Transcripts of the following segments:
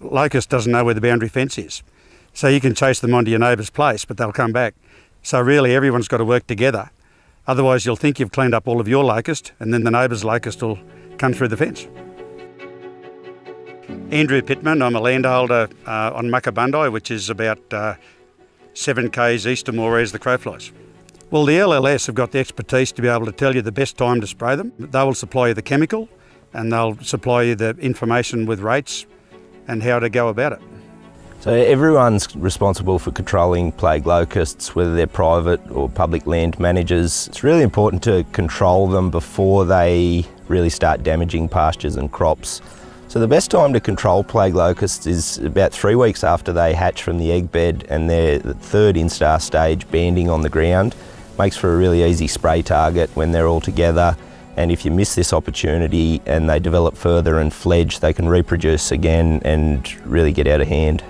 locust doesn't know where the boundary fence is. So you can chase them onto your neighbour's place, but they'll come back. So really, everyone's got to work together. Otherwise, you'll think you've cleaned up all of your locust, and then the neighbour's locust will come through the fence. Andrew Pittman, I'm a landholder uh, on Muckabundi, which is about uh, seven k's east of Moree as the crow flies. Well, the LLS have got the expertise to be able to tell you the best time to spray them. They will supply you the chemical and they'll supply you the information with rates and how to go about it. So everyone's responsible for controlling plague locusts, whether they're private or public land managers. It's really important to control them before they really start damaging pastures and crops. So the best time to control plague locusts is about three weeks after they hatch from the egg bed and their third instar stage banding on the ground. Makes for a really easy spray target when they're all together and if you miss this opportunity and they develop further and fledge, they can reproduce again and really get out of hand.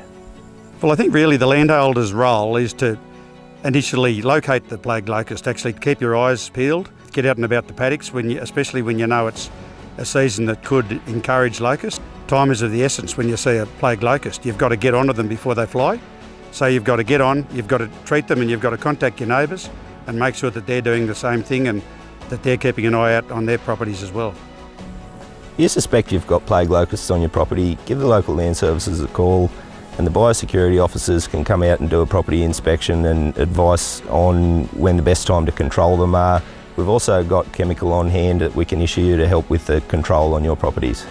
Well, I think really the landholder's role is to initially locate the plague locust, actually keep your eyes peeled, get out and about the paddocks, when you, especially when you know it's a season that could encourage locust. Time is of the essence when you see a plague locust. You've got to get onto them before they fly. So you've got to get on, you've got to treat them and you've got to contact your neighbours and make sure that they're doing the same thing and that they're keeping an eye out on their properties as well. If you suspect you've got plague locusts on your property, give the local land services a call and the biosecurity officers can come out and do a property inspection and advice on when the best time to control them are. We've also got chemical on hand that we can issue you to help with the control on your properties.